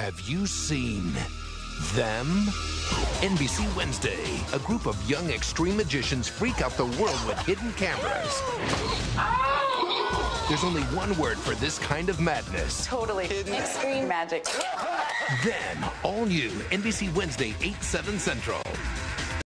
Have you seen them? NBC Wednesday. A group of young extreme magicians freak out the world with hidden cameras. There's only one word for this kind of madness. Totally. Extreme magic. Then, All new. NBC Wednesday, 8, 7 Central.